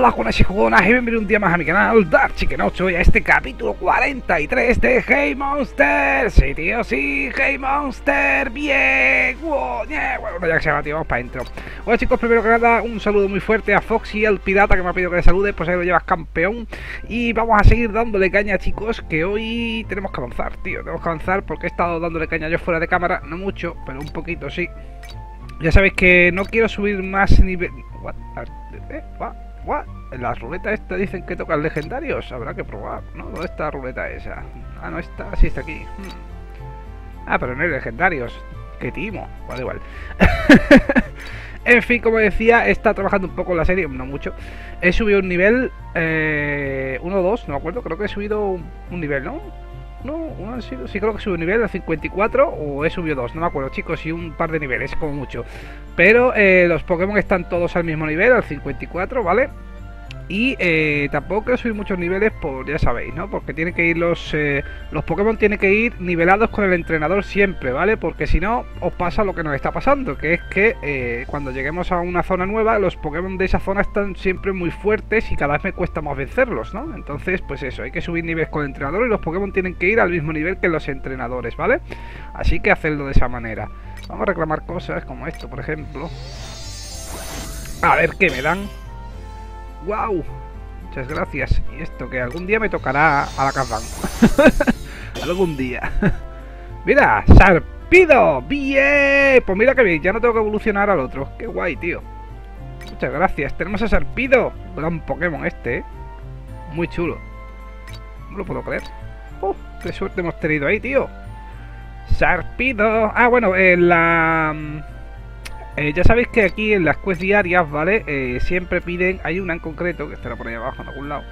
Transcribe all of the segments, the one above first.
Hola jugones y jugonas y bienvenido un día más a mi canal Dark Chicken 8 y a este capítulo 43 de Hey Monster Sí tío, sí, Hey Monster, bien wow, yeah. Bueno, ya que se va tío, vamos para adentro Bueno chicos, primero que nada, un saludo muy fuerte a Foxy, el pirata que me ha pedido que le salude Pues ahí lo llevas campeón Y vamos a seguir dándole caña chicos, que hoy tenemos que avanzar tío Tenemos que avanzar porque he estado dándole caña yo fuera de cámara No mucho, pero un poquito sí ya sabéis que no quiero subir más nivel... What? ¿Eh? What? What? En la ruleta esta dicen que tocan legendarios. Habrá que probar, ¿no? ¿Dónde está la ruleta esa? Ah, no está. Sí, está aquí. Hmm. Ah, pero no hay legendarios. Qué timo. Vale, igual. en fin, como decía, está trabajando un poco la serie, no mucho. He subido un nivel, eh, uno o dos, no me acuerdo, creo que he subido un nivel, ¿no? No, uno ha sido, sí creo que subió un nivel al 54 o he subido dos, no me acuerdo chicos, y un par de niveles como mucho. Pero eh, los Pokémon están todos al mismo nivel, al 54, ¿vale? Y eh, tampoco subir muchos niveles, por ya sabéis, ¿no? Porque tiene que ir los, eh, los Pokémon tienen que ir nivelados con el entrenador siempre, ¿vale? Porque si no, os pasa lo que nos está pasando, que es que eh, cuando lleguemos a una zona nueva, los Pokémon de esa zona están siempre muy fuertes y cada vez me cuesta más vencerlos, ¿no? Entonces, pues eso, hay que subir niveles con el entrenador y los Pokémon tienen que ir al mismo nivel que los entrenadores, ¿vale? Así que hacerlo de esa manera. Vamos a reclamar cosas como esto, por ejemplo. A ver qué me dan. ¡Wow! Muchas gracias. Y esto que algún día me tocará a la Kazan. algún día. mira, Sarpido. Bien. Pues mira que bien, ya no tengo que evolucionar al otro. Qué guay, tío. Muchas gracias. Tenemos a Sarpido. Gran Pokémon este, ¿eh? Muy chulo. No lo puedo creer. ¡Oh! ¡Qué suerte hemos tenido ahí, tío! Sarpido. Ah, bueno, en la... Eh, ya sabéis que aquí en las quests diarias, ¿vale? Eh, siempre piden, hay una en concreto, que estará por ahí abajo en algún lado,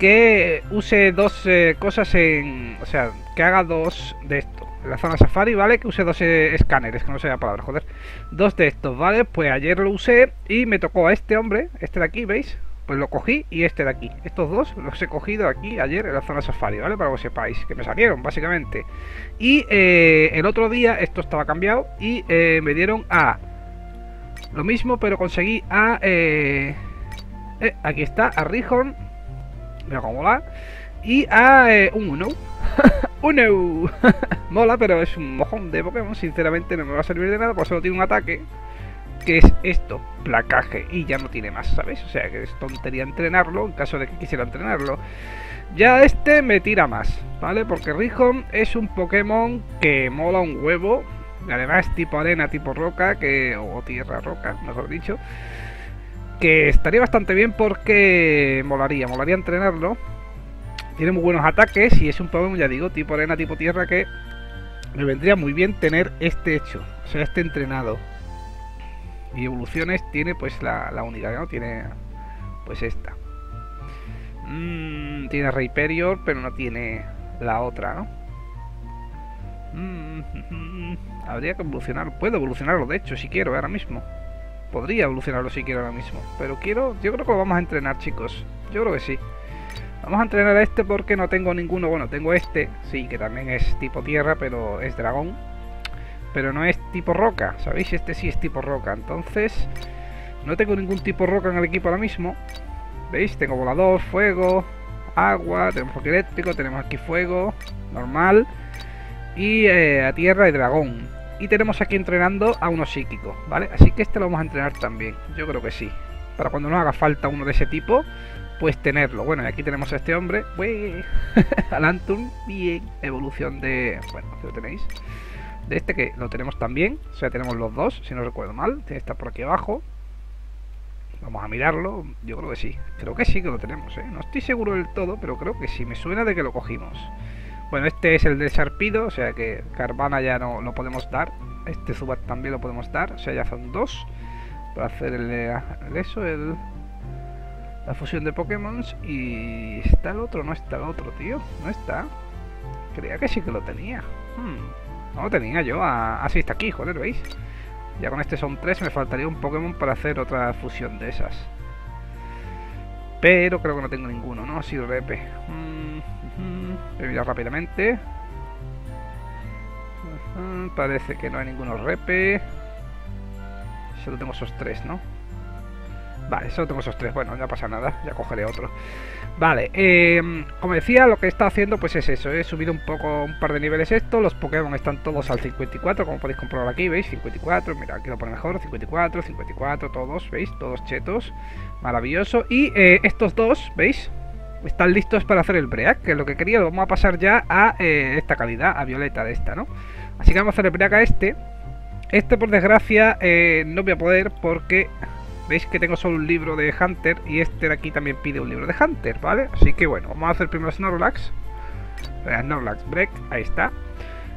que use dos eh, cosas en... O sea, que haga dos de esto. En la zona safari, ¿vale? Que use dos escáneres, que no sé la palabra, joder. Dos de estos, ¿vale? Pues ayer lo usé y me tocó a este hombre, este de aquí, ¿veis? Pues lo cogí y este de aquí. Estos dos los he cogido aquí ayer en la zona safari, ¿vale? Para que sepáis, que me salieron, básicamente. Y el otro día, esto estaba cambiado, y me dieron a lo mismo, pero conseguí a... Eh, eh, aquí está, a Rihorn. Mira cómo mola. Y a eh, un Uno. Uno. mola, pero es un mojón de Pokémon. Sinceramente no me va a servir de nada, por solo tiene un ataque. Que es esto, placaje. Y ya no tiene más, ¿sabes? O sea que es tontería entrenarlo en caso de que quisiera entrenarlo. Ya este me tira más, ¿vale? Porque Rihorn es un Pokémon que mola un huevo además tipo arena, tipo roca, que o tierra roca, mejor dicho, que estaría bastante bien porque molaría, molaría entrenarlo. Tiene muy buenos ataques y es un Pokémon, ya digo, tipo arena, tipo tierra, que me vendría muy bien tener este hecho, o sea, este entrenado. Y evoluciones tiene pues la, la única, ¿no? Tiene pues esta. Mm, tiene Rayperior, pero no tiene la otra, ¿no? Mm, habría que evolucionarlo. Puedo evolucionarlo, de hecho, si quiero, ahora mismo. Podría evolucionarlo si quiero ahora mismo. Pero quiero... Yo creo que lo vamos a entrenar, chicos. Yo creo que sí. Vamos a entrenar a este porque no tengo ninguno... Bueno, tengo este, sí, que también es tipo tierra, pero es dragón. Pero no es tipo roca, ¿sabéis? Este sí es tipo roca. Entonces, no tengo ningún tipo roca en el equipo ahora mismo. ¿Veis? Tengo volador, fuego, agua, tenemos roque eléctrico, tenemos aquí fuego, normal y eh, a tierra y dragón. Y tenemos aquí entrenando a uno psíquico, ¿vale? Así que este lo vamos a entrenar también, yo creo que sí. Para cuando nos haga falta uno de ese tipo, pues tenerlo. Bueno, y aquí tenemos a este hombre, Alantum, bien, evolución de... Bueno, aquí lo tenéis. De este que lo tenemos también, o sea, tenemos los dos, si no recuerdo mal. Tiene estar por aquí abajo. Vamos a mirarlo, yo creo que sí. Creo que sí que lo tenemos, ¿eh? No estoy seguro del todo, pero creo que sí. Me suena de que lo cogimos. Bueno, este es el de Sarpido, o sea que Carvana ya no lo podemos dar. Este Zubat también lo podemos dar, o sea, ya son dos. Para hacer el, el eso, el, la fusión de Pokémon. Y está el otro, no está el otro, tío. No está. Creía que sí que lo tenía. Hmm, no lo tenía yo. Ah, sí, está aquí, joder, ¿veis? Ya con este son tres, me faltaría un Pokémon para hacer otra fusión de esas. Pero creo que no tengo ninguno, ¿no? Sí, repe. Hmm, Voy a mirar rápidamente. Parece que no hay ninguno repe. Solo tengo esos tres, ¿no? Vale, solo tengo esos tres. Bueno, ya pasa nada, ya cogeré otro. Vale, eh, como decía, lo que está haciendo pues es eso, he subido un poco, un par de niveles esto, los Pokémon están todos al 54, como podéis comprobar aquí, ¿veis? 54, mira, aquí lo pone mejor, 54, 54, todos, ¿veis? Todos chetos, maravilloso. Y eh, estos dos, ¿veis? Están listos para hacer el break, que es lo que quería, lo vamos a pasar ya a eh, esta calidad, a violeta de esta, ¿no? Así que vamos a hacer el break a este. Este, por desgracia, eh, no voy a poder porque veis que tengo solo un libro de Hunter y este de aquí también pide un libro de Hunter, ¿vale? Así que bueno, vamos a hacer primero Snorlax. Eh, Snorlax Break, ahí está.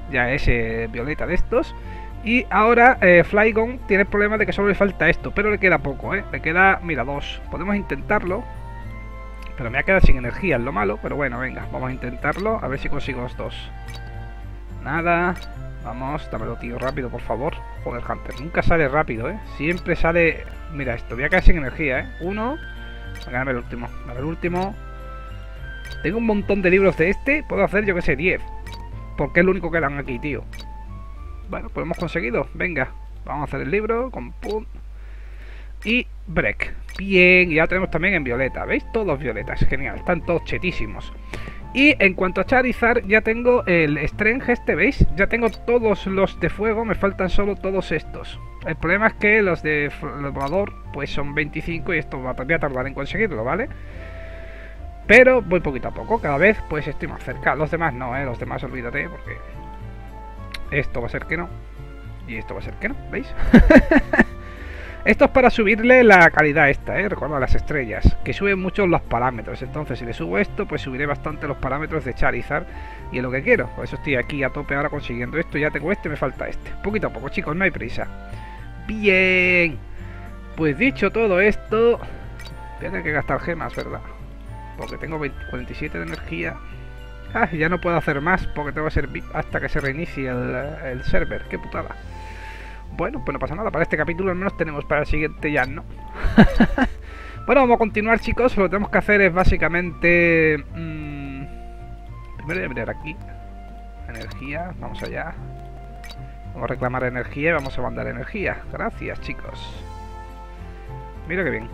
Ya es violeta de estos. Y ahora Flygon tiene el problema de que solo le falta esto, pero le queda poco, ¿eh? Le queda, mira, dos. Podemos intentarlo. Pero me ha quedado sin energía, es lo malo. Pero bueno, venga, vamos a intentarlo. A ver si consigo los dos. Nada. Vamos, dámelo, tío, rápido, por favor. Joder, Hunter, nunca sale rápido, ¿eh? Siempre sale... Mira esto, voy a quedar sin energía, ¿eh? Uno... Venga, dame el último, dame el último. Tengo un montón de libros de este. Puedo hacer, yo que sé, 10. Porque es lo único que dan aquí, tío. Bueno, pues hemos conseguido. Venga, vamos a hacer el libro con pum. Y break. Bien, ya tenemos también en violeta. ¿Veis? Todos violetas. Genial, están todos chetísimos. Y en cuanto a Charizard, ya tengo el Strange este, ¿veis? Ya tengo todos los de fuego, me faltan solo todos estos. El problema es que los de volador, pues son 25 y esto va a tardar en conseguirlo, ¿vale? Pero voy poquito a poco, cada vez pues estoy más cerca. Los demás no, ¿eh? Los demás olvídate, porque... Esto va a ser que no. Y esto va a ser que no, ¿veis? Esto es para subirle la calidad esta, ¿eh? Recuerda las estrellas, que suben mucho los parámetros. Entonces, si le subo esto, pues subiré bastante los parámetros de Charizard y es lo que quiero. Por eso estoy aquí a tope ahora consiguiendo esto. Ya tengo este, me falta este. Poquito a poco, chicos, no hay prisa. Bien. Pues dicho todo esto, voy a tener que gastar gemas, ¿verdad? Porque tengo 47 de energía. Ah, ya no puedo hacer más porque tengo que ser hasta que se reinicie el, el server. Qué putada. Bueno, pues no pasa nada. Para este capítulo al menos tenemos para el siguiente ya, ¿no? bueno, vamos a continuar, chicos. Lo que tenemos que hacer es básicamente... Mmm, primero voy a mirar aquí. Energía, vamos allá. Vamos a reclamar energía y vamos a mandar energía. Gracias, chicos. Mira qué bien.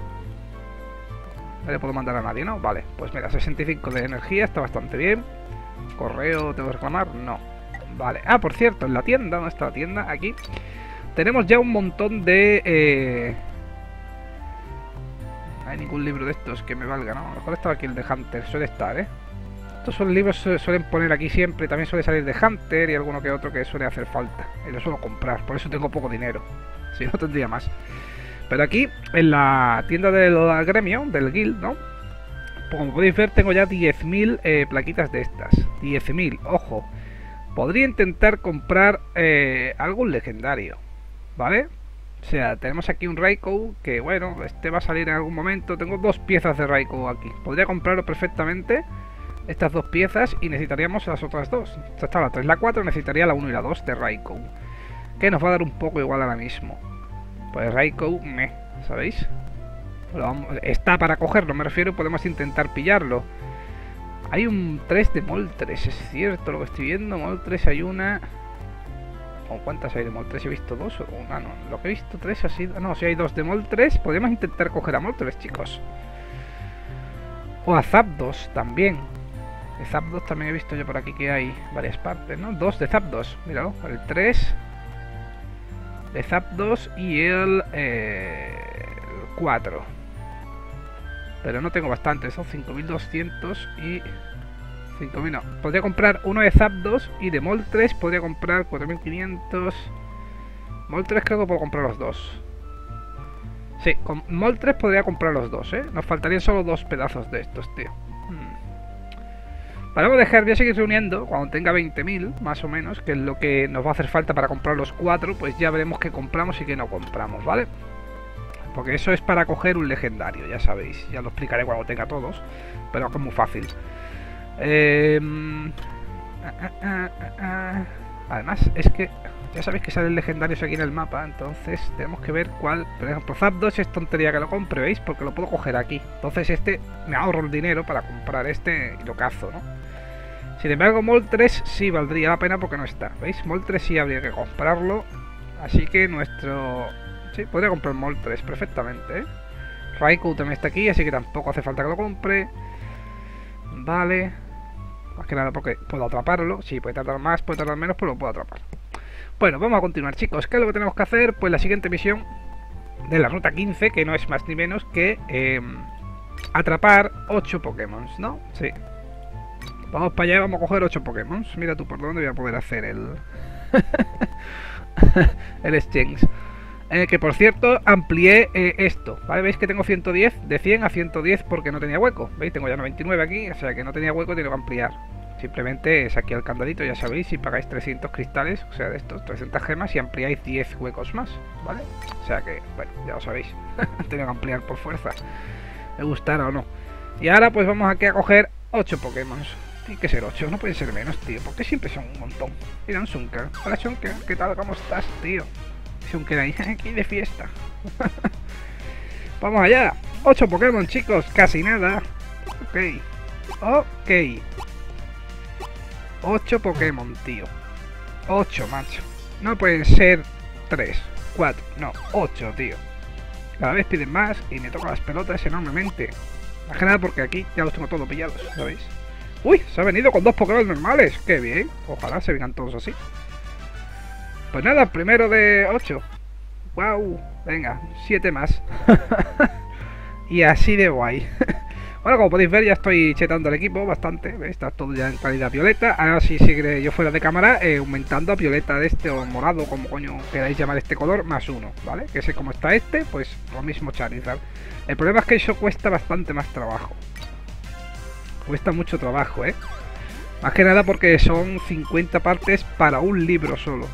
No le puedo mandar a nadie, ¿no? Vale, pues mira, 65 de energía, está bastante bien. Correo, ¿tengo que reclamar? No. Vale. Ah, por cierto, en la tienda, ¿dónde está la tienda? Aquí tenemos ya un montón de... Eh... No hay ningún libro de estos que me valga, ¿no? A lo mejor estaba aquí el de Hunter, suele estar, ¿eh? Estos son libros que suelen poner aquí siempre, también suele salir de Hunter y alguno que otro que suele hacer falta. Y lo suelo comprar, por eso tengo poco dinero. Si no tendría más. Pero aquí, en la tienda del gremio, del guild, ¿no? Como podéis ver, tengo ya 10.000 eh, plaquitas de estas. 10.000, ojo. Podría intentar comprar eh, algún legendario. ¿Vale? O sea, tenemos aquí un Raikou que, bueno, este va a salir en algún momento. Tengo dos piezas de Raikou aquí. Podría comprarlo perfectamente, estas dos piezas, y necesitaríamos las otras dos. Esta está la 3, la 4, necesitaría la 1 y la 2 de Raikou. Que nos va a dar un poco igual ahora mismo. Pues Raikou, me, ¿sabéis? está para cogerlo, me refiero, podemos intentar pillarlo. Hay un 3 de Moltres, es cierto lo que estoy viendo. Moltres hay una... ¿O cuántas hay de Moltres? ¿He visto dos o una? No, lo que he visto tres ha sido... No, si hay dos de Moltres, podemos intentar coger a Moltres, chicos. O a Zapdos también. De Zapdos también he visto yo por aquí que hay varias partes, ¿no? Dos de Zapdos, míralo. El 3 de Zapdos y el, eh, el 4. Pero no tengo bastante, son 5200 y 5.000 no. Podría comprar uno de Zapdos y de Moltres podría comprar 4.500. Moltres creo que puedo comprar los dos. Sí, con Moltres podría comprar los dos, ¿eh? Nos faltarían solo dos pedazos de estos, tío. Hmm. Vale, vamos a dejar, voy a seguir reuniendo cuando tenga 20.000, más o menos, que es lo que nos va a hacer falta para comprar los cuatro, pues ya veremos qué compramos y qué no compramos, ¿vale? Porque eso es para coger un legendario, ya sabéis. Ya lo explicaré cuando tenga todos, pero es muy fácil. Eh, Además, es que ya sabéis que salen legendarios aquí en el mapa, entonces tenemos que ver cuál. Por ejemplo, Zapdos es tontería que lo compre, ¿veis? Porque lo puedo coger aquí. Entonces, este me ahorro el dinero para comprar este y lo cazo, ¿no? Sin embargo, Moltres sí valdría la pena porque no está, ¿veis? Moltres sí habría que comprarlo. Así que nuestro... Sí, podría comprar Moltres perfectamente, ¿eh? Raikou también está aquí, así que tampoco hace falta que lo compre. Vale. Más que nada porque puedo atraparlo. Sí, puede tardar más, puede tardar menos, pero lo puedo atrapar. Bueno, vamos a continuar, chicos. ¿Qué es lo que tenemos que hacer? Pues la siguiente misión de la ruta 15, que no es más ni menos que em, atrapar 8 Pokémon, ¿no? Sí. Vamos para allá vamos a coger 8 Pokémon. Mira tú por dónde voy a poder hacer el... el exchange. Eh, que por cierto, amplié eh, esto, ¿vale? ¿Veis que tengo 110? De 100 a 110 porque no tenía hueco. ¿Veis? Tengo ya 99 aquí, o sea que no tenía hueco, tengo que ampliar. Simplemente saqué el candadito, ya sabéis, si pagáis 300 cristales, o sea, de estos 300 gemas y ampliáis 10 huecos más, ¿vale? O sea que, bueno, ya lo sabéis. tengo que ampliar por fuerza. Me gustará o no. Y ahora pues vamos aquí a coger 8 Pokémon. Tiene que ser 8, no puede ser menos, tío. Porque siempre son un montón. Mira un Sunker. Hola Sunker, ¿qué tal? ¿Cómo estás, tío? Sunker ahí, aquí de fiesta. Vamos allá. 8 Pokémon, chicos. Casi nada. Ok. Ok. 8 Pokémon, tío. 8, macho. No pueden ser 3, 4, no, 8, tío. Cada vez piden más y me tocan las pelotas enormemente. Más que nada porque aquí ya los tengo todos pillados, ¿sabéis? ¡Uy! Se ha venido con dos Pokémon normales. ¡Qué bien! Ojalá se vengan todos así. Pues nada, primero de 8. ¡Wow! Venga, 7 más. y así de guay. bueno, como podéis ver, ya estoy chetando el equipo bastante. Está todo ya en calidad violeta. Ahora sí, si yo fuera de cámara, eh, aumentando a violeta de este o morado, como coño queráis llamar este color, más uno, ¿vale? Que sé cómo está este, pues lo mismo Charizard. El problema es que eso cuesta bastante más trabajo. Cuesta mucho trabajo, ¿eh? Más que nada porque son 50 partes para un libro solo.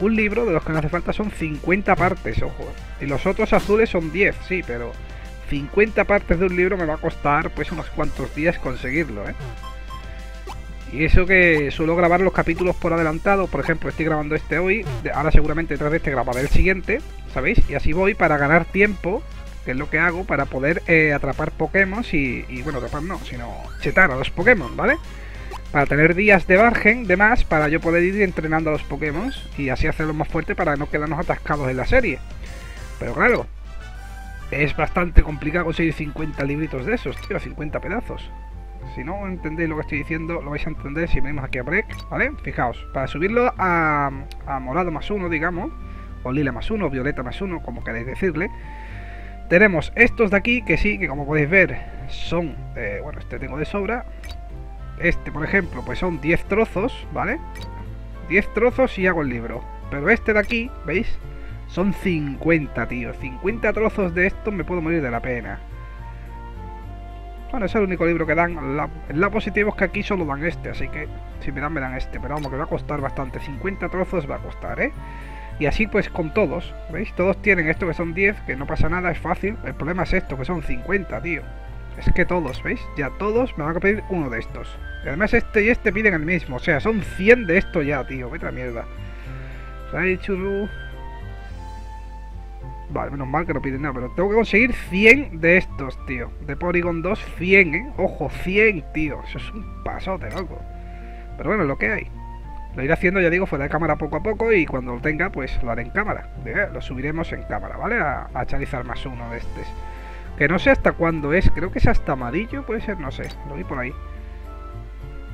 Un libro de los que no hace falta son 50 partes, ojo. Y los otros azules son 10, sí, pero 50 partes de un libro me va a costar pues unos cuantos días conseguirlo, ¿eh? Y eso que suelo grabar los capítulos por adelantado, por ejemplo, estoy grabando este hoy, ahora seguramente detrás de este grabaré el siguiente, ¿sabéis? Y así voy para ganar tiempo que es lo que hago para poder eh, atrapar Pokémon y, y, bueno, atrapar no, sino chetar a los Pokémon, ¿vale? Para tener días de margen de más para yo poder ir entrenando a los Pokémon y así hacerlos más fuerte para no quedarnos atascados en la serie. Pero claro, es bastante complicado conseguir 50 libritos de esos, tío, 50 pedazos. Si no entendéis lo que estoy diciendo, lo vais a entender si venimos aquí a Break, ¿vale? Fijaos, para subirlo a, a morado más uno, digamos, o lila más uno, violeta más uno, como queréis decirle, tenemos estos de aquí, que sí, que como podéis ver, son, eh, bueno, este tengo de sobra. Este, por ejemplo, pues son 10 trozos, ¿vale? 10 trozos y hago el libro. Pero este de aquí, ¿veis? Son 50, tío. 50 trozos de esto me puedo morir de la pena. Bueno, es el único libro que dan. el lado positivo es que aquí solo dan este, así que si me dan, me dan este. Pero vamos, que va a costar bastante. 50 trozos va a costar, ¿eh? Y así pues con todos, ¿veis? Todos tienen esto que son 10, que no pasa nada, es fácil. El problema es esto, que son 50, tío. Es que todos, ¿veis? Ya todos me van a pedir uno de estos. Y además este y este piden el mismo. O sea, son 100 de esto ya, tío. Vete a la mierda. Raichuru. Vale, menos mal que no piden nada, pero tengo que conseguir 100 de estos, tío. De Porygon 2, 100, ¿eh? Ojo, 100, tío. Eso es un pasote, loco. Pero bueno, lo que hay. Lo iré haciendo, ya digo, fuera de cámara poco a poco y cuando lo tenga, pues lo haré en cámara. Lo subiremos en cámara, ¿vale? A, a más uno de estos. Que no sé hasta cuándo es, creo que es hasta amarillo, puede ser, no sé, lo vi por ahí.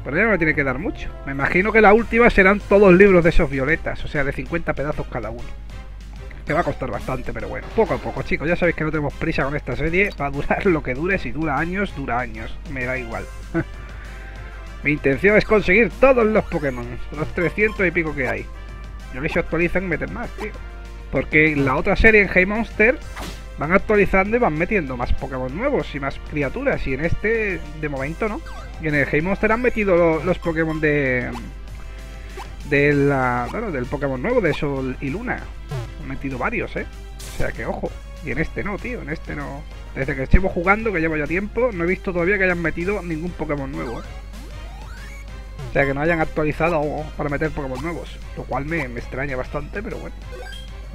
Pero ya no me tiene que dar mucho. Me imagino que la última serán todos libros de esos violetas, o sea, de 50 pedazos cada uno. Que va a costar bastante, pero bueno, poco a poco, chicos. Ya sabéis que no tenemos prisa con esta serie. Va a durar lo que dure, si dura años, dura años. Me da igual. Mi intención es conseguir todos los Pokémon, los 300 y pico que hay. Yo les actualizan meten más, tío. Porque la otra serie en Hey Monster van actualizando y van metiendo más Pokémon nuevos y más criaturas. Y en este, de momento, no. Y en el Hey Monster han metido los, Pokémon de. De la, bueno, del Pokémon nuevo, de Sol y Luna. Han metido varios, ¿eh? O sea que ojo. Y en este no, tío. En este no. Desde que llevo jugando, que llevo ya tiempo, no he visto todavía que hayan metido ningún Pokémon nuevo, ¿eh? O sea, que no hayan actualizado para meter Pokémon nuevos. Lo cual me, extraña bastante, pero bueno.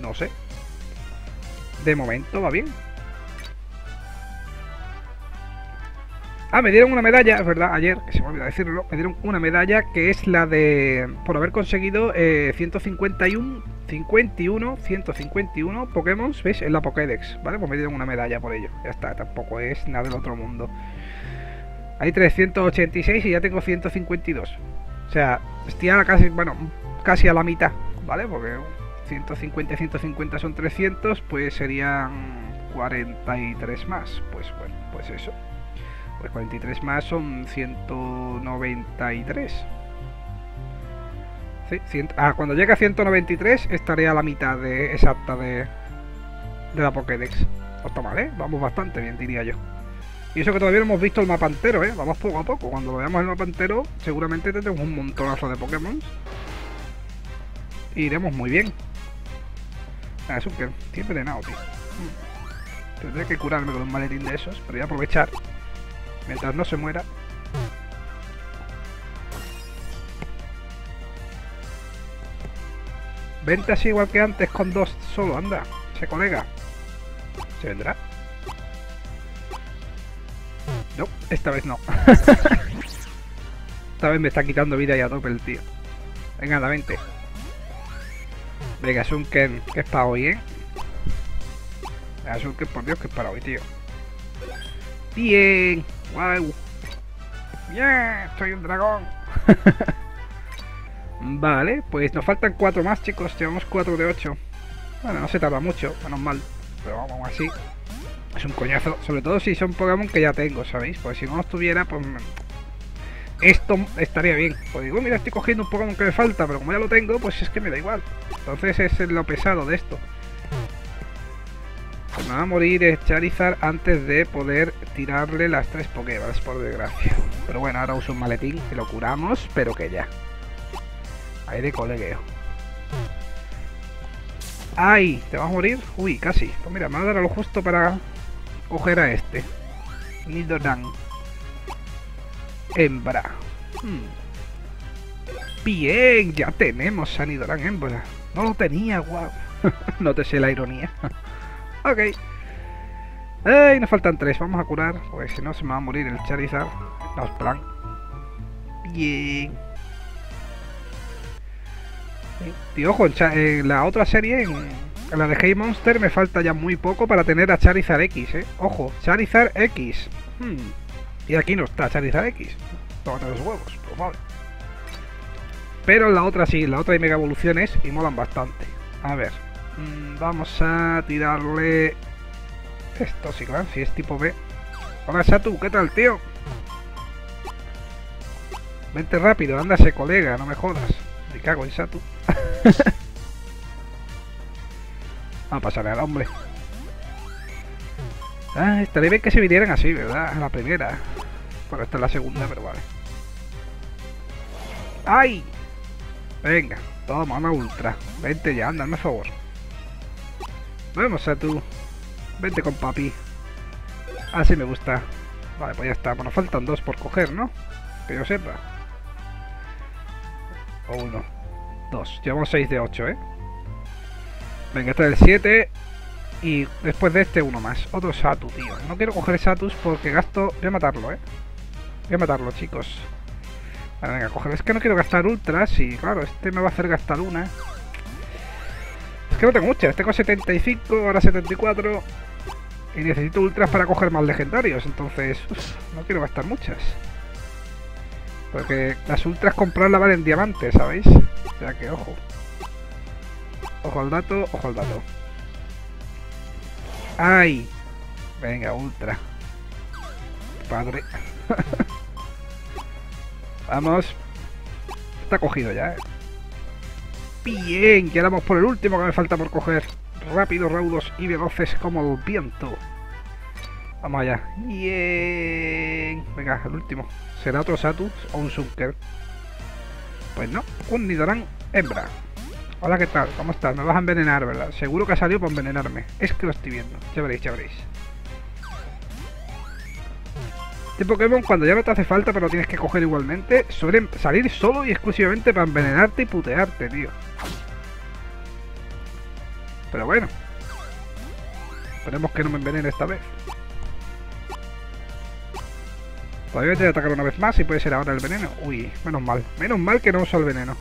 No sé. De momento va bien. Ah, me dieron una medalla, es verdad, ayer, que se me olvidó decirlo, me dieron una medalla que es la de... por haber conseguido 151 51, 151 Pokémon, ¿veis? En la Pokédex, ¿vale? Pues me dieron una medalla por ello. Ya está, tampoco es nada del otro mundo. Hay 386 y ya tengo 152. O sea, estoy a casi, bueno, casi a la mitad, ¿vale? Porque 150 y 150 son 300, pues serían 43 más. Pues bueno, pues eso. Pues 43 más son 193. Sí, ah, cuando llegue a 193 estaré a la mitad de exacta de, de la Pokédex. No está mal, ¿eh? Vamos bastante bien, diría yo. Y eso que todavía no hemos visto el mapa entero, ¿eh? Vamos poco a poco. Cuando lo veamos el mapa entero, seguramente tendremos un montonazo de Pokémon. iremos muy bien. Ah, es un que tiene envenenado, tío. Tendré que curarme con un maletín de esos, pero voy a aprovechar. Mientras no se muera. Vente así igual que antes con dos solo, anda. Se colega. ¿Se vendrá? No, esta vez no. esta vez me está quitando vida y a tope el tío. Venga, la vente. Venga, Sunken, que es para hoy, ¿eh? Venga, Sunken, por Dios, que es para hoy, tío. Bien, wow. Bien, soy un dragón. Vale, pues nos faltan 4 más, chicos. Llevamos 4 de 8. Bueno, no se tarda mucho, menos mal. Pero vamos así. Es un coñazo. Sobre todo si son Pokémon que ya tengo, ¿sabéis? Porque si no los tuviera, pues... Esto estaría bien. Pues digo, mira, estoy cogiendo un Pokémon que me falta, pero como ya lo tengo, pues es que me da igual. Entonces es lo pesado de esto. me va a morir Charizard antes de poder tirarle las tres Pokéballs, por desgracia. Pero bueno, ahora uso un maletín y lo curamos, pero que ya. Ahí de colegueo. ¡Ay! ¿Te vas a morir? Uy, casi. Pues mira, me va a dar a lo justo para coger a este. Nidoran. Hembra. Hmm. Bien, ya tenemos a hembra. No lo tenía, guau. no te sé la ironía. ok. ¡Ay! Nos faltan tres. Vamos a curar. Porque si no se me va a morir el Charizard. No, plan. Bien. Y ojo, en, la otra serie, en, la de Hey Monster, me falta ya muy poco para tener a Charizard X, ¿eh? Ojo, Charizard X. Hmm. Y aquí no está Charizard X. Tómate los huevos, pues vale. Pero la otra sí, la otra hay mega evoluciones y molan bastante. A ver, mm, vamos a tirarle esto, sí, claro, si es tipo B. Hola Satu, ¿qué tal, tío? Vente rápido, ándase, colega, no me jodas. Me cago en Satu. a pasarle al hombre. Ah, estaría bien que se vinieran así, ¿verdad? La primera. Bueno, esta es la segunda, pero vale. ¡Ay! Venga, toma una ultra. Vente ya, anda, a favor. Vamos a tú. Vente con papi. Así me gusta. Vale, pues ya está. Bueno, faltan dos por coger, ¿no? Que yo sepa. O uno. Dos. Llevamos 6 de 8, ¿eh? Venga, este es el 7. Y después de este, uno más. Otro Satu, tío. No quiero coger Satus porque gasto... Voy a matarlo, ¿eh? Voy a matarlo, chicos. Es que no quiero gastar ultras y, claro, este me va a hacer gastar una. Es que no tengo muchas. Tengo 75, ahora 74. Y necesito ultras para coger más legendarios. Entonces, no quiero gastar muchas. Porque las ultras comprarlas valen diamantes, ¿sabéis? O sea que ojo. Ojo al dato, ojo al dato. ¡Ay! Venga, ultra. Padre. Vamos. Está cogido ya, ¿eh? Bien, quedamos por el último que me falta por coger. Rápidos, raudos y veloces como el viento. Vamos allá. Bien. Venga, el último. ¿Será otro Satus o un Sunker? Pues no, un Nidoran hembra. Hola, ¿qué tal? ¿Cómo estás? Me vas a envenenar, ¿verdad? Seguro que ha salido para envenenarme. Es que lo estoy viendo. Ya veréis, ya veréis. Este Pokémon, cuando ya no te hace falta, pero tienes que coger igualmente, suelen salir solo y exclusivamente para envenenarte y putearte, tío. Pero bueno. Esperemos que no me envenene esta vez. Todavía voy a atacar una vez más y puede ser ahora el veneno. Uy, menos mal. Menos mal que no uso el veneno.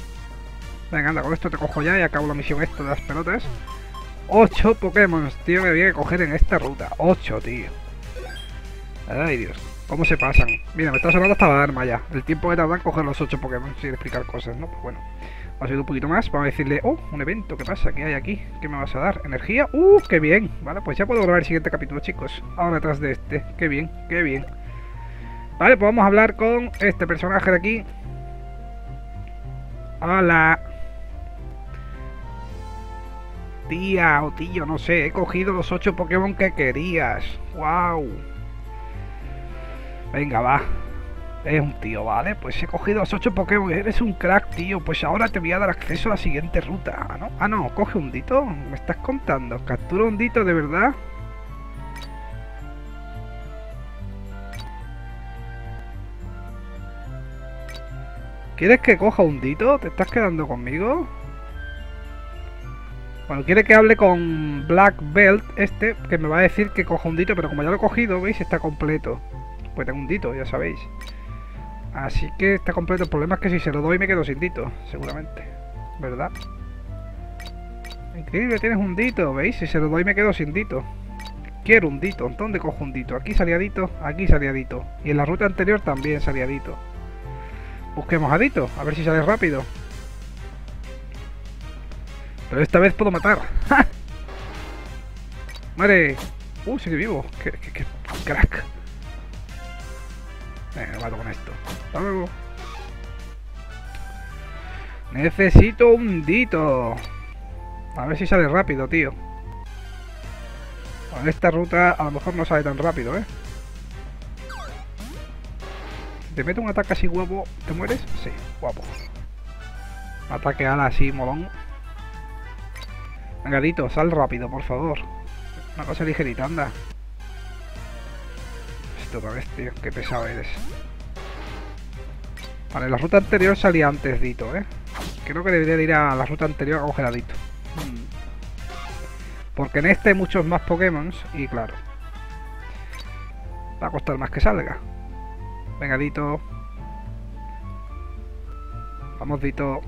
Venga, anda, con esto te cojo ya y acabo la misión esto de las pelotas. 8 Pokémon, tío, que había que coger en esta ruta. 8, tío. Ay, Dios. ¿Cómo se pasan? Mira, me está sonando hasta la arma ya. El tiempo que tardan en coger los 8 Pokémon sin explicar cosas, ¿no? Pues bueno. Ha sido un poquito más. Vamos a decirle, oh, un evento. ¿Qué pasa? ¿Qué hay aquí? ¿Qué me vas a dar? ¿Energía? ¡Uh, qué bien! Vale, pues ya puedo grabar el siguiente capítulo, chicos. Ahora detrás de este. ¡Qué bien! ¡Qué bien! Vale, pues vamos a hablar con este personaje de aquí. Hola. Tía o tío, no sé. He cogido los 8 Pokémon que querías. ¡Wow! Venga, va. Es un tío, ¿vale? Pues he cogido los 8 Pokémon. Eres un crack, tío. Pues ahora te voy a dar acceso a la siguiente ruta. ¿Ah, no? Ah, no. Coge un dito. ¿Me estás contando? ¿Captura un dito de verdad? ¿Quieres que coja un dito? ¿Te estás quedando conmigo? Bueno, quiere que hable con Black Belt este, que me va a decir que coja un dito, pero como ya lo he cogido, ¿veis? Está completo. Pues tengo un dito, ya sabéis. Así que está completo. El problema es que si se lo doy me quedo sin dito, seguramente. ¿Verdad? Increíble, tienes un dito, ¿veis? Si se lo doy me quedo sin dito. Quiero un dito. ¿Dónde cojo un dito? Aquí salía dito, aquí salía dito. Y en la ruta anterior también salía dito. Busquemos a Dito, a ver si sale rápido. Pero esta vez puedo matar. ¡Ja! ¡Madre! ¡Uh, sigue vivo! ¡Qué, qué, qué crack! Venga, mato con esto. Hasta luego. Necesito un dito. A ver si sale rápido, tío. Con esta ruta a lo mejor no sale tan rápido, ¿eh? Te meto un ataque así guapo, ¿te mueres? Sí, guapo. Ataque ala así, molón. Venga, Dito, sal rápido, por favor. Una cosa ligerita, anda. Otra vez, tío. Qué pesado eres. Vale, la ruta anterior salía antes Dito, ¿eh? Creo que debería de ir a la ruta anterior a coger a Dito. Hmm. Porque en este hay muchos más Pokémon y claro. Va a costar más que salga. Venga, Dito. Vamos, Dito.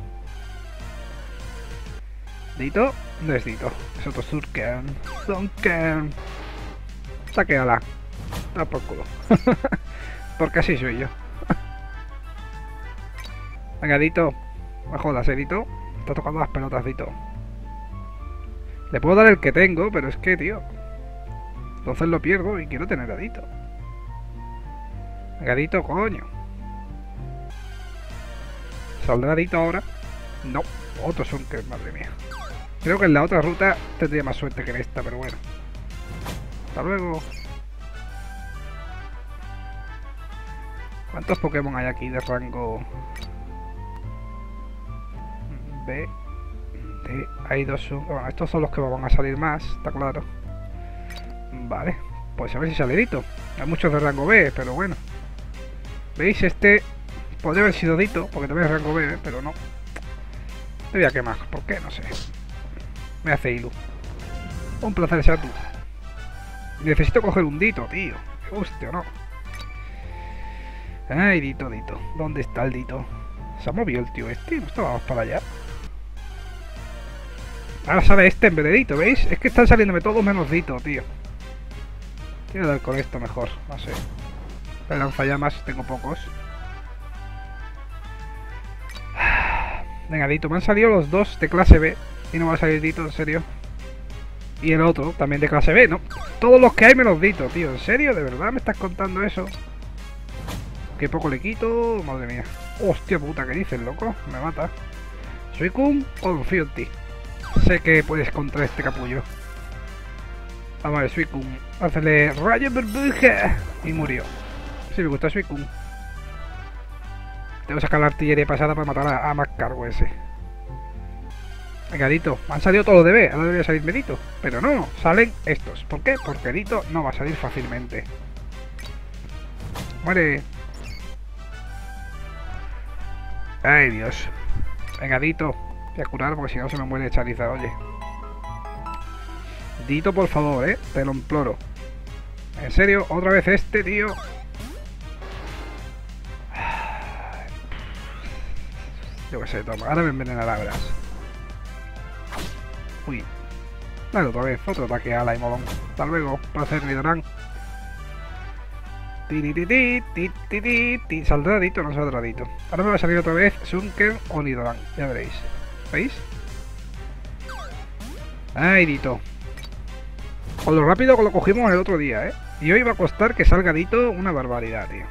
Dito. No es Dito. Es otro Surken. Zunken. Saqueala. Por culo. Porque así soy yo. Venga, Dito. Me jodas, eh, Dito. Está tocando las pelotas, Dito. Le puedo dar el que tengo, pero es que, tío. Entonces lo pierdo y quiero tener a Dito. Gadito, coño. ¿Saldrá Dito ahora? No, otros son que, madre mía. Creo que en la otra ruta tendría más suerte que en esta, pero bueno. Hasta luego. ¿Cuántos Pokémon hay aquí de rango B? D. Hay dos. Bueno, estos son los que van a salir más, está claro. Vale, pues a ver si sale Dito. Hay muchos de rango B, pero bueno. ¿Veis? Este podría haber sido Dito, porque también es rango B, ¿eh? pero no. Me voy a quemar, ¿por qué? No sé. Me hace Ilu. Un placer tú. Necesito coger un Dito, tío. Me guste o no. Ay, Dito, Dito. ¿Dónde está el Dito? Se ha movido el tío este. No estábamos para allá. Ahora sale este en vez de Dito, ¿veis? Es que están saliéndome todos menos Dito, tío. Quiero dar con esto mejor, no sé. El lanzallamas tengo pocos. Venga, Dito, me han salido los dos de clase B. Y no va a salir Dito, en serio. Y el otro, también de clase B, ¿no? Todos los que hay me los Dito, tío. ¿En serio? ¿De verdad me estás contando eso? Qué poco le quito, madre mía. Hostia puta, ¿qué dices, loco? Me mata. Kun, confío en ti. Sé que puedes contra este capullo. Vamos a ver, Suicune. Hazle rayo burbuja. Y murió. Sí, me gusta Suicune. Tengo que sacar la artillería pasada para matar a, a Maccargo ese. Venga, Dito. Han salido todos los de B. Ahora debería salir Medito. Pero no, salen estos. ¿Por qué? Porque Dito no va a salir fácilmente. Muere. Ay, Dios. Venga, Dito. Voy a curar porque si no se me muere Charizard, oye. Dito, por favor, ¿eh? Te lo imploro. En serio, otra vez este, tío. Yo qué sé, toma. Ahora me envenenará, verás. Uy. Dale otra vez, otro ataque a la y molón. Hasta luego, placer, Nidoran. Saldrá Dito no saldrá Dito. Ahora me va a salir otra vez Sunken o Nidoran. Ya veréis. ¿Veis? Ay, Dito. Con lo rápido que lo cogimos el otro día, ¿eh? Y hoy va a costar que salga Dito una barbaridad, tío.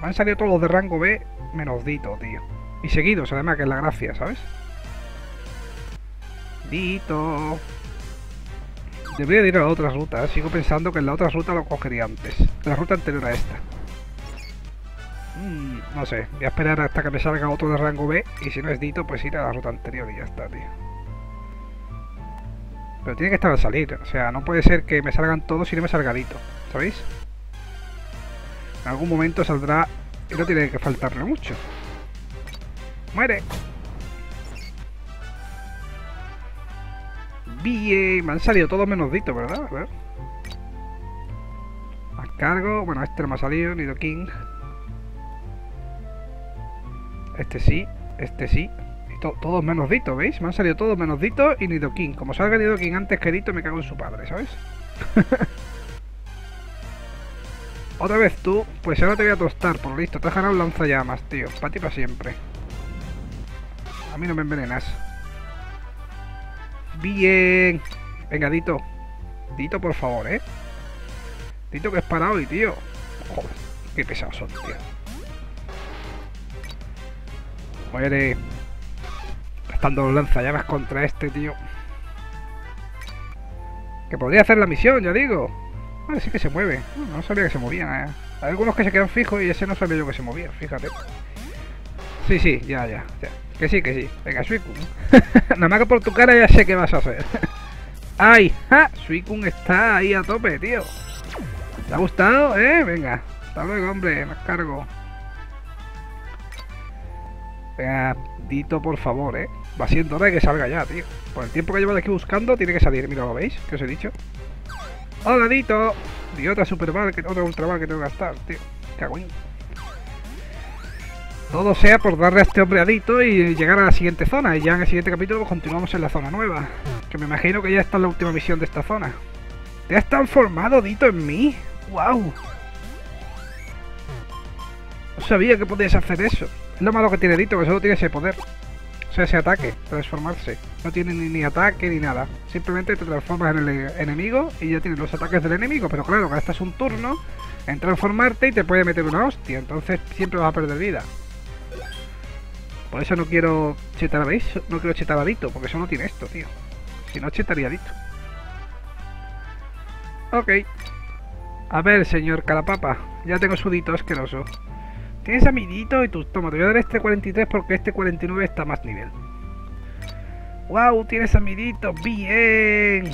Han salido todos los de rango B menos Dito, tío. Y seguidos, además, que es la gracia, ¿sabes? Dito. Debería ir a la otra ruta, ¿eh? sigo pensando que en la otra ruta lo cogería antes. La ruta anterior a esta. Mm, no sé, voy a esperar hasta que me salga otro de rango B y si no es Dito, pues ir a la ruta anterior y ya está, tío. Pero tiene que estar al salir, o sea, no puede ser que me salgan todos y no me salga Dito, ¿sabéis? En algún momento saldrá y no tiene que faltarle mucho. ¡Muere! Bien, me han salido todos menos Dito, ¿verdad? A ver. Más cargo. Bueno, este no me ha salido, Nido King. Este sí, este sí. Y todos menos Dito, ¿veis? Me han salido todos menos Dito y Nido King. Como salga Nido King antes que Dito, me cago en su padre, ¿sabes? Otra vez tú, pues ahora te voy a tostar, por listo. Te has ganado lanzallamas, tío. Para ti para siempre. A mí no me envenenas. Bien. Venga, Dito. Dito, por favor, ¿eh? Dito que es para hoy, tío. Joder, qué pesados son, tío. Muere. Estando los lanzallamas contra este, tío. Que podría hacer la misión, ya digo. Vale, sí que se mueve. No, sabía que se movían, ¿eh? Hay algunos que se quedan fijos y ese no sabía yo que se movía, fíjate. Sí, sí, ya, ya. ya. Que sí, que sí. Venga, Suicune. Nada más que por tu cara ya sé qué vas a hacer. ¡Ay! ¡Ja! Suicune está ahí a tope, tío. ¿Te ha gustado? ¿Eh? Venga. Hasta luego, hombre. Me cargo. Venga, Dito, por favor, ¿eh? Va siendo hora de que salga ya, tío. Por el tiempo que llevo de aquí buscando, tiene que salir. Mira, ¿lo veis? ¿Qué os he dicho? ¡Hola, Dito! Y otra super que, otra ultra que tengo que gastar, tío. Cagüín. Todo sea por darle a este hombre adito y llegar a la siguiente zona. Y ya en el siguiente capítulo continuamos en la zona nueva. Que me imagino que ya está la última misión de esta zona. ¿Te has transformado, Dito, en mí? ¡Wow! No sabía que podías hacer eso. Es lo malo que tiene Dito, que solo tiene ese poder. O sea, ese ataque, transformarse. No tiene ni, ni ataque ni nada. Simplemente te transformas en el enemigo y ya tienes los ataques del enemigo. Pero claro, es un turno en transformarte y te puede meter una hostia. Entonces siempre vas a perder vida. Por eso no quiero chetar a no quiero chetar a Dito, porque eso no tiene esto, tío. Si no, chetaría a Dito. Ok. A ver, señor Calapapa, ya tengo su Dito asqueroso. Tienes a y tú, toma, te voy a dar este 43 porque este 49 está más nivel. ¡Wow! Tienes a bien.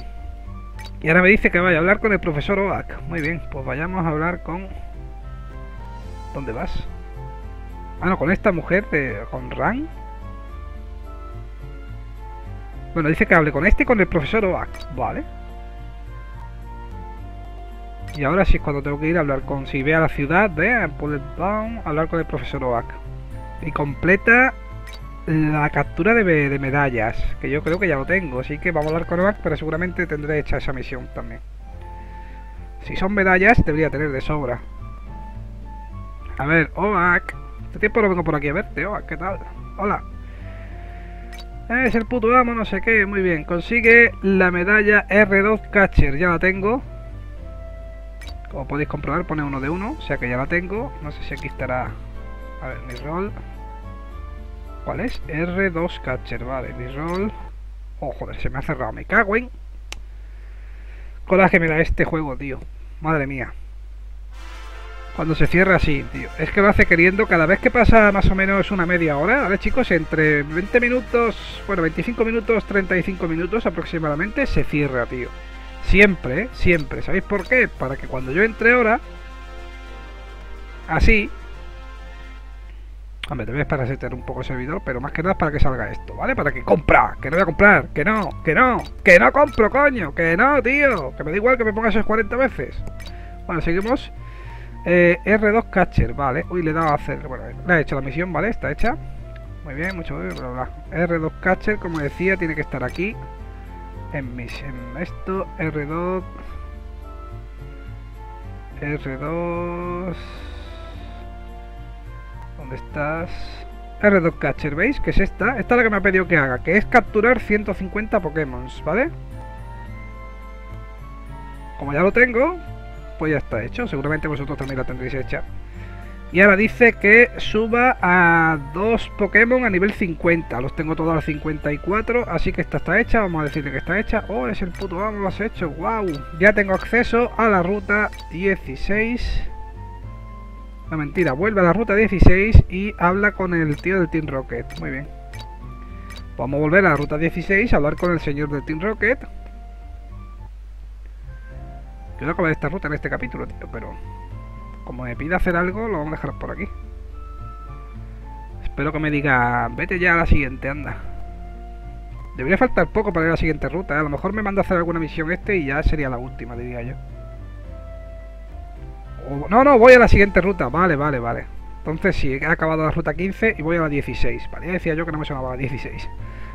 Y ahora me dice que vaya a hablar con el profesor Oak. Muy bien, pues vayamos a hablar con... ¿Dónde vas? Ah, no, con esta mujer, de, con Ran. Bueno, dice que hable con este y con el profesor Oak. Vale. Y ahora sí es cuando tengo que ir a hablar con... Si ve a la ciudad de Bullet Down, hablar con el profesor Oak. Y completa la captura de, de, medallas, que yo creo que ya lo tengo. Así que vamos a hablar con Oak, pero seguramente tendré hecha esa misión también. Si son medallas, debería tener de sobra. A ver, Oak. Este tiempo no vengo por aquí a verte, oh, ¿qué tal? Hola. Es el puto amo, no sé qué, muy bien. Consigue la medalla R2 Catcher, ya la tengo. Como podéis comprobar, pone uno de uno, o sea que ya la tengo. No sé si aquí estará... A ver, mi rol... ¿Cuál es? R2 Catcher, vale, mi rol... Oh, joder, se me ha cerrado, me cago en... Coraje me da este juego, tío. Madre mía. Cuando se cierra así, tío. Es que lo hace queriendo cada vez que pasa más o menos una media hora. ver chicos, entre 20 minutos, bueno, 25 minutos, 35 minutos aproximadamente, se cierra, tío. Siempre, siempre. ¿Sabéis por qué? Para que cuando yo entre ahora, así... Hombre, te voy a esperar a setear un poco el servidor, pero más que nada para que salga esto, ¿vale? Para que compra, que no voy a comprar, que no, que no, que no compro, coño, que no, tío, que me da igual que me ponga esos 40 veces. Bueno, seguimos. Eh, R2 Catcher, vale. Uy, le he dado a hacer. Bueno, le he hecho la misión, ¿vale? Está hecha. Muy bien, mucho bla, bla, bla. R2 Catcher, como decía, tiene que estar aquí. En mis, en esto, R2. R2. ¿Dónde estás? R2 Catcher, ¿veis? Que es esta. Esta es la que me ha pedido que haga, que es capturar 150 Pokémon, ¿vale? Como ya lo tengo, pues ya está hecho. Seguramente vosotros también la tendréis hecha. Y ahora dice que suba a dos Pokémon a nivel 50. Los tengo todos a 54, así que esta está hecha. Vamos a decirle que está hecha. Oh, es el puto vamos, lo has hecho. Wow. Ya tengo acceso a la ruta 16. No, mentira. Vuelve a la ruta 16 y habla con el tío del Team Rocket. Muy bien. Vamos a volver a la ruta 16 a hablar con el señor del Team Rocket. Quiero acabar esta ruta en este capítulo, tío, pero... Como me pide hacer algo, lo vamos a dejar por aquí. Espero que me diga, vete ya a la siguiente, anda. Debería faltar poco para ir a la siguiente ruta. ¿eh? A lo mejor me manda a hacer alguna misión este y ya sería la última, diría yo. no, no, voy a la siguiente ruta. Vale, vale, vale. Entonces sí, he acabado la ruta 15 y voy a la 16. Vale, decía yo que no me sonaba la 16.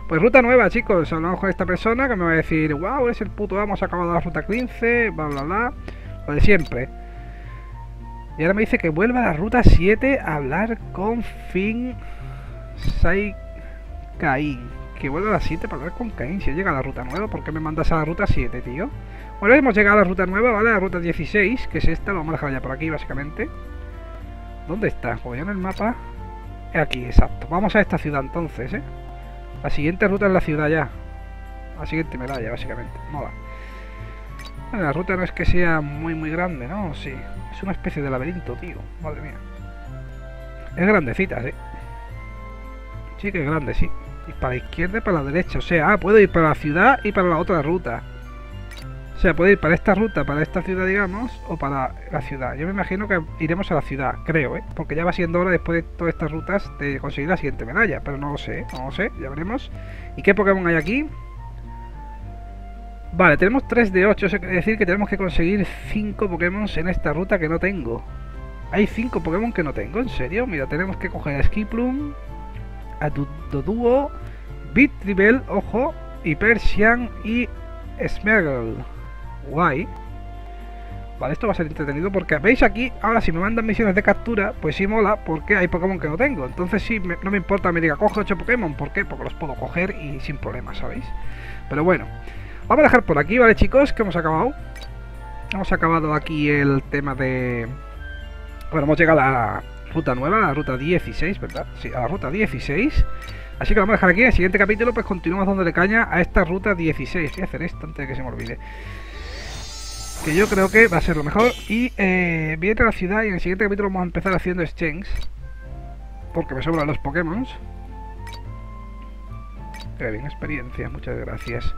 Pues ruta nueva, chicos. Hablamos con esta persona que me va a decir, wow, eres el puto vamos, ha acabado la ruta 15, bla, bla, bla. Lo de siempre. Y ahora me dice que vuelva a la ruta 7 a hablar con Finn Cain. Que vuelva a la 7 para hablar con Cain. Si llega a la ruta nueva, ¿por qué me mandas a la ruta 7, tío? Bueno, hemos llegado a la ruta nueva, ¿vale? La ruta 16, que es esta. Lo vamos a dejar ya por aquí, básicamente. ¿Dónde está? Pues en el mapa. Aquí, exacto. Vamos a esta ciudad entonces, ¿eh? La siguiente ruta es la ciudad ya. La siguiente medalla, básicamente. Mola. Bueno, la ruta no es que sea muy, muy grande, ¿no? Sí. Es una especie de laberinto, tío. Madre mía. Es grandecita, sí. Sí que es grande, sí. Y para la izquierda y para la derecha. O sea, ah, puedo ir para la ciudad y para la otra ruta. O sea, puedo ir para esta ruta, para esta ciudad, digamos, o para la ciudad. Yo me imagino que iremos a la ciudad, creo, ¿eh? Porque ya va siendo hora, después de todas estas rutas, de conseguir la siguiente medalla. Pero no lo sé, no lo sé, ya veremos. ¿Y qué Pokémon hay aquí? Vale, tenemos 3 de 8, es decir que tenemos que conseguir 5 Pokémon en esta ruta que no tengo. Hay 5 Pokémon que no tengo, ¿en serio? Mira, tenemos que coger a Skiplum, a Doduo, Bitribel, ojo, y Persian y Smeargle. Guay. Vale, esto va a ser entretenido porque veis aquí, ahora si me mandan misiones de captura, pues sí mola porque hay Pokémon que no tengo. Entonces sí, no me importa, me diga, coge 8 Pokémon. ¿Por qué? Porque los puedo coger y sin problemas, ¿sabéis? Pero bueno. Vamos a dejar por aquí, ¿vale, chicos? Que hemos acabado. Hemos acabado aquí el tema de... Bueno, hemos llegado a la ruta nueva, a la ruta 16, ¿verdad? Sí, a la ruta 16. Así que lo vamos a dejar aquí. En el siguiente capítulo, pues continuamos dándole caña a esta ruta 16. Voy a hacer esto antes de que se me olvide. Que yo creo que va a ser lo mejor. Y eh, viene a la ciudad y en el siguiente capítulo vamos a empezar haciendo exchange. Porque me sobran los Pokémon. Qué bien, experiencia, muchas gracias.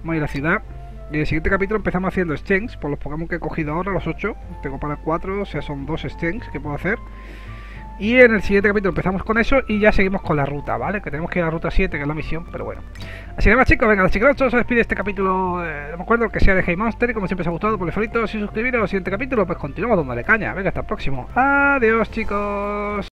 Vamos a ir a la ciudad. Y en el siguiente capítulo empezamos haciendo exchange por los Pokémon que he cogido ahora, los 8. Tengo para 4, o sea, son dos exchanges que puedo hacer. Y en el siguiente capítulo empezamos con eso y ya seguimos con la ruta, ¿vale? Que tenemos que ir a la ruta 7, que es la misión, pero bueno. Así que nada, chicos, venga, chicos, se despide este capítulo. Eh, me acuerdo que sea de Hey Monster. Y como siempre os ha gustado, por favoritos y suscribiros al siguiente capítulo, pues continuamos dándole caña. Venga, hasta el próximo. Adiós, chicos.